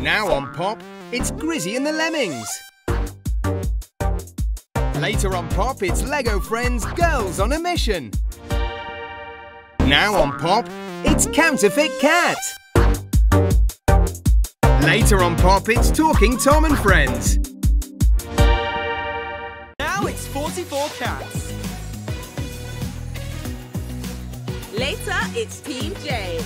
Now on Pop, it's Grizzy and the Lemmings. Later on Pop, it's Lego Friends Girls on a Mission. Now on Pop, it's Counterfeit Cat. Later on Pop, it's Talking Tom and Friends. Now it's 44 cats. Later, it's Team J.